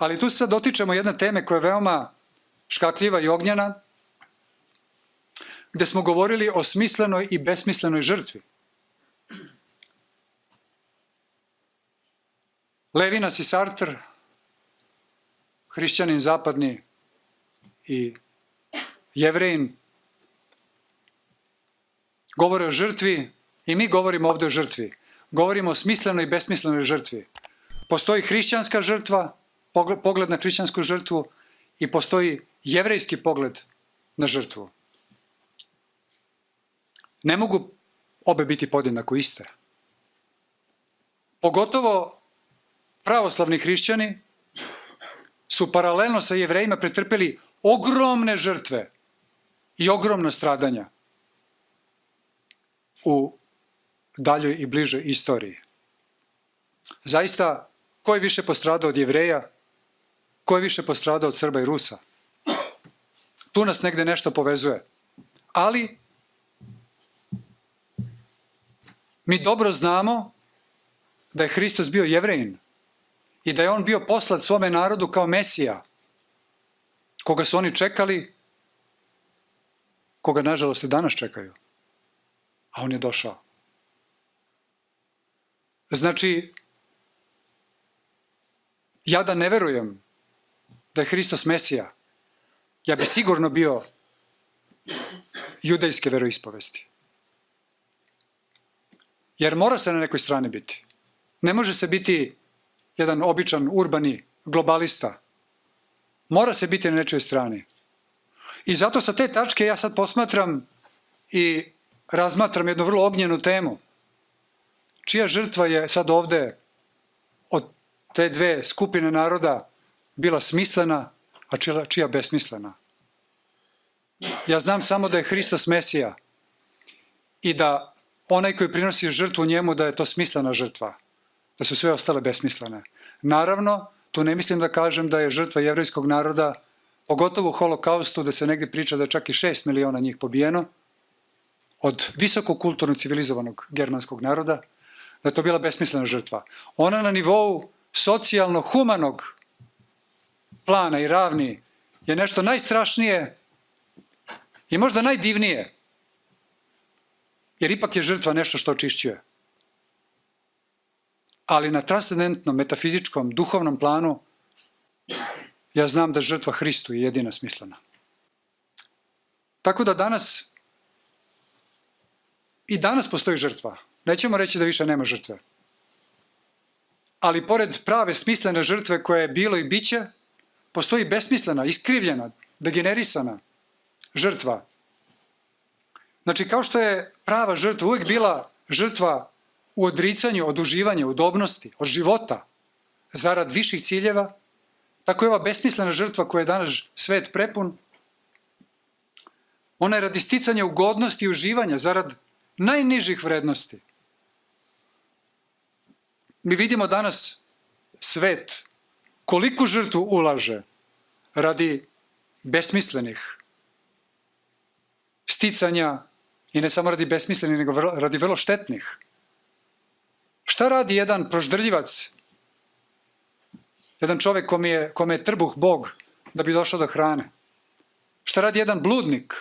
Ali tu se sad dotičemo jedne teme koja je veoma škakljiva i ognjena, gde smo govorili o smislenoj i besmislenoj žrtvi. Levinas i Sartre, hrišćanin zapadni i jevrejin, govore o žrtvi i mi govorimo ovde o žrtvi. Govorimo o smislenoj i besmislenoj žrtvi. Postoji hrišćanska žrtva, pogled na hrišćansku žrtvu i postoji jevrejski pogled na žrtvu. Ne mogu obe biti podjednako iste. Pogotovo pravoslavni hrišćani su paralelno sa jevrejima pretrpeli ogromne žrtve i ogromna stradanja u daljoj i bližoj istoriji. Zaista, ko je više postradao od jevreja, ko je više postradao od Srba i Rusa? Tu nas negde nešto povezuje. Ali, mi dobro znamo da je Hristos bio jevrejin i da je on bio poslat svome narodu kao Mesija, koga su oni čekali, koga nažalost i danas čekaju. A on je došao. Znači, ja da ne verujem da je Hristos Mesija, ja bi sigurno bio judejske veroispovesti. Jer mora se na nekoj strani biti. Ne može se biti jedan običan urbani globalista. Mora se biti na nečoj strani. I zato sa te tačke ja sad posmatram i razmatram jednu vrlo ognjenu temu. Čija žrtva je sad ovde od te dve skupine naroda bila smislena, a čija, besmislena? Ja znam samo da je Hristos Mesija i da onaj koji prinosi žrtvu njemu da je to smislena žrtva da su sve ostale besmislene. Naravno, tu ne mislim da kažem da je žrtva jevrejskog naroda, pogotovo u holokaustu, da se negdje priča da je čak i 6 miliona njih pobijeno, od visoko kulturno civilizovanog germanskog naroda, da je to bila besmislena žrtva. Ona na nivou socijalno-humanog plana i ravni je nešto najstrašnije i možda najdivnije, jer ipak je žrtva nešto što očišćuje ali na transcendentnom, metafizičkom, duhovnom planu ja znam da žrtva Hristu je jedina smislena. Tako da danas i danas postoji žrtva. Nećemo reći da više nema žrtve. Ali pored prave smislene žrtve koja je bilo i biće, postoji besmislena, iskrivljena, degenerisana žrtva. Znači, kao što je prava žrtva uvek bila žrtva u odricanju od uživanja, udobnosti, od života, zarad viših ciljeva, tako je ova besmislena žrtva koja je danas svet prepun, ona je radi sticanja ugodnosti i uživanja, zarad najnižih vrednosti. Mi vidimo danas svet koliko žrtvu ulaže radi besmislenih sticanja i ne samo radi besmislenih, nego radi vrlo štetnih Šta radi jedan proždrljivac, jedan čovek kome je, kome je trbuh Bog da bi došao do hrane? Šta radi jedan bludnik,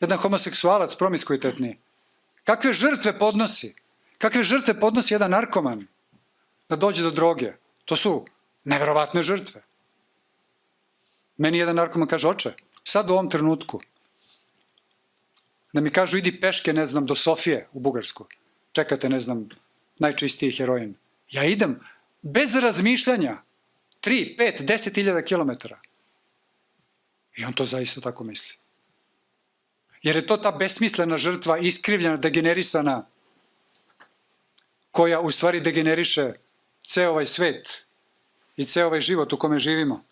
jedan homoseksualac promiskvitetni? Kakve žrtve podnosi? Kakve žrtve podnosi jedan narkoman da dođe do droge? To su neverovatne žrtve. Meni jedan narkoman kaže, oče, sad u ovom trenutku, da mi kažu idi peške, ne znam, do Sofije u Bugarsku. Čekate, ne znam, najčistiji heroin. Ja idem bez razmišljanja 3, 5, 10 hiljada kilometara. I on to zaista tako misli. Jer je to ta besmislena žrtva, iskrivljena, degenerisana, koja u stvari degeneriše ceo ovaj svet i ceo ovaj život u kome živimo.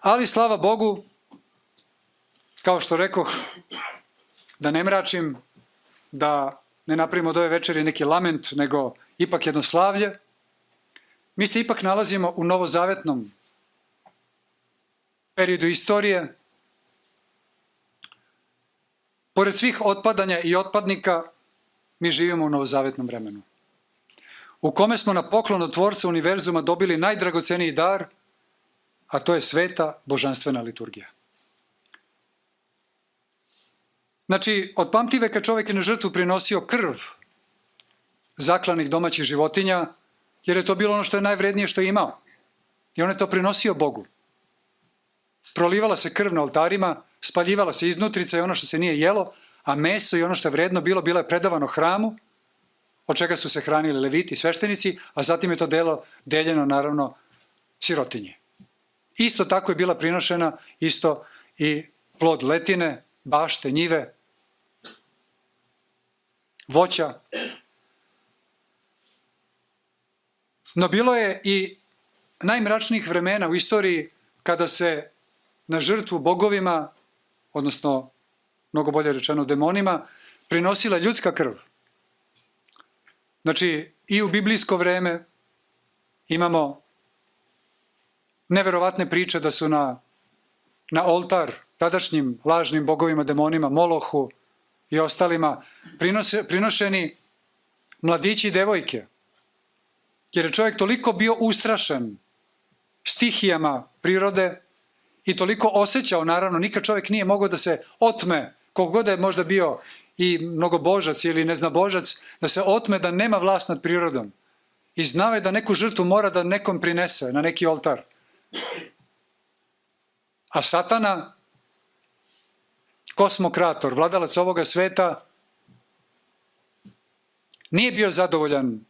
Ali slava Bogu, kao što rekoh, da ne mračim, da ne napravimo od ove večeri neki lament, nego ipak jedno slavlje, mi se ipak nalazimo u novozavetnom periodu istorije. Pored svih otpadanja i otpadnika, mi živimo u novozavetnom vremenu. U kome smo na poklon od tvorca univerzuma dobili najdragoceniji dar, a to je sveta božanstvena liturgija. Znači, od pamtiveka čovjek je na žrtvu prinosio krv zaklanih domaćih životinja, jer je to bilo ono što je najvrednije što je imao. I on je to prinosio Bogu. Prolivala se krv na oltarima, spaljivala se iznutrica i ono što se nije jelo, a meso i ono što je vredno bilo, bilo je predavano hramu, od čega su se hranili leviti, sveštenici, a zatim je to delo deljeno, naravno, sirotinje. Isto tako je bila prinošena isto i plod letine, bašte, njive, voća. No bilo je i najmračnijih vremena u istoriji kada se na žrtvu bogovima, odnosno mnogo bolje rečeno demonima, prinosila ljudska krv. Znači, i u biblijsko vreme imamo neverovatne priče da su na, na oltar tadašnjim lažnim bogovima, demonima, Molohu i ostalima prinose, prinošeni mladići i devojke. Jer je čovjek toliko bio ustrašen stihijama prirode i toliko osjećao, naravno, nikad čovjek nije mogao da se otme, kogod da je možda bio i mnogobožac ili neznabožac, da se otme da nema vlast nad prirodom. I znao je da neku žrtvu mora da nekom prinese na neki oltar. A satana, kosmokrator, vladalac ovoga sveta, nije bio zadovoljan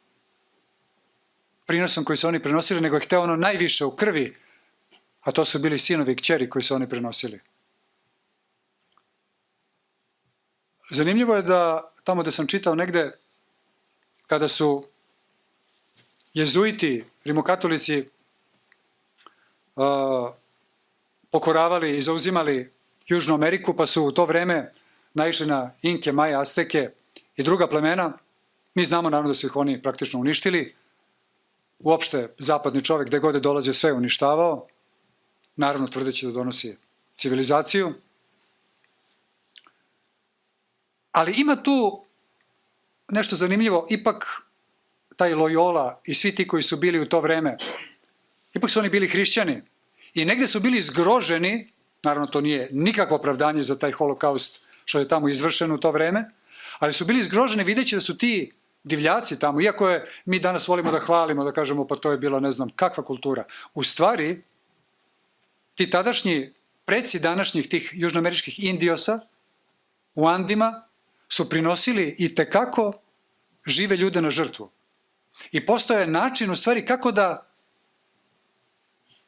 prinosom koji su oni prenosili, nego je hteo ono najviše u krvi, a to su bili sinovi i kćeri koji su oni prenosili. Zanimljivo je da tamo da sam čitao negde, kada su jezuiti, rimokatolici, uh, pokoravali i zauzimali Južnu Ameriku, pa su u to vreme naišli na Inke, Maja, Azteke i druga plemena. Mi znamo naravno da su ih oni praktično uništili. Uopšte, zapadni čovek, gde god je dolazio, sve uništavao. Naravno, tvrdeći da donosi civilizaciju. Ali ima tu nešto zanimljivo, ipak taj Loyola i svi ti koji su bili u to vreme, ipak su oni bili hrišćani i negde su bili zgroženi, naravno to nije nikakvo opravdanje za taj holokaust što je tamo izvršen u to vreme, ali su bili zgroženi videći da su ti divljaci tamo, iako je mi danas volimo da hvalimo, da kažemo pa to je bila ne znam kakva kultura. U stvari, ti tadašnji preci današnjih tih južnoameričkih indiosa u Andima su prinosili i tekako žive ljude na žrtvu. I postoje način u stvari kako da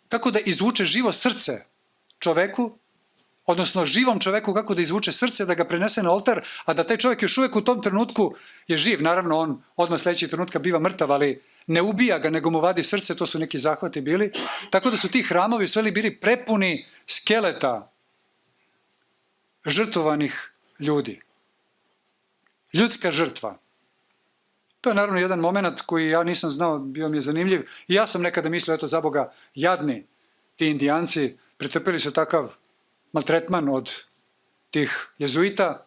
kako da izvuče živo srce čoveku, odnosno živom čoveku kako da izvuče srce, da ga prenese na oltar, a da taj čovek još uvek u tom trenutku je živ. Naravno, on odmah sledećeg trenutka biva mrtav, ali ne ubija ga, nego mu vadi srce, to su neki zahvati bili. Tako da su ti hramovi sve bili prepuni skeleta žrtvovanih ljudi ljudska žrtva. To je naravno jedan moment koji ja nisam znao, bio mi je zanimljiv. I ja sam nekada mislio, eto, za Boga, jadni ti indijanci, pretrpili su takav maltretman od tih jezuita.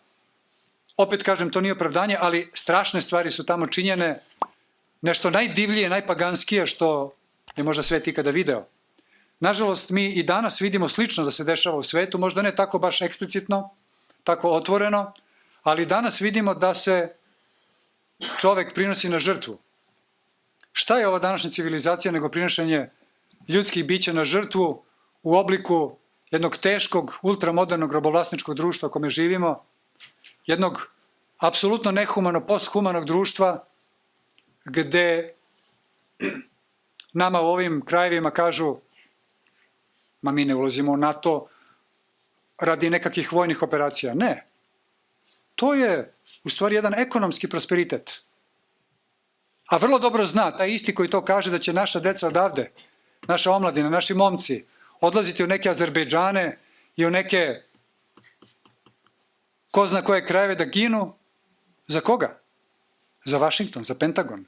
Opet kažem, to nije opravdanje, ali strašne stvari su tamo činjene. Nešto najdivljije, najpaganskije što je možda svet ikada video. Nažalost, mi i danas vidimo slično da se dešava u svetu, možda ne tako baš eksplicitno, tako otvoreno, ali danas vidimo da se čovek prinosi na žrtvu. Šta je ova današnja civilizacija nego prinošenje ljudskih bića na žrtvu u obliku jednog teškog, ultramodernog robovlasničkog društva kome živimo, jednog apsolutno nehumano, posthumanog društva, gde nama u ovim krajevima kažu ma mi ne ulazimo u NATO radi nekakvih vojnih operacija. Ne. To je u stvari jedan ekonomski prosperitet. A vrlo dobro zna, taj isti koji to kaže da će naša deca odavde, naša omladina, naši momci, odlaziti u neke Azerbejdžane i u neke ko zna koje krajeve da ginu, za koga? Za Vašington, za Pentagon.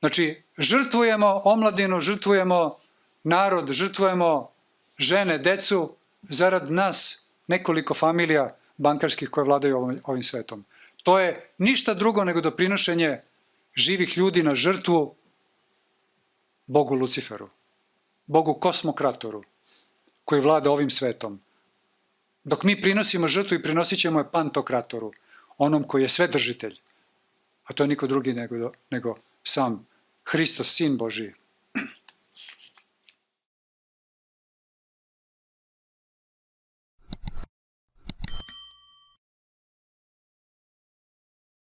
Znači, žrtvujemo omladinu, žrtvujemo narod, žrtvujemo žene, decu, zarad nas, nekoliko familija bankarskih koje vladaju ovim, svetom. To je ništa drugo nego doprinošenje živih ljudi na žrtvu Bogu Luciferu. Bogu kosmokratoru, koji vlada ovim svetom. Dok mi prinosimo žrtvu i prinosit ćemo je pantokratoru, onom koji je svedržitelj. A to je niko drugi nego, nego sam Hristos, Sin Boži.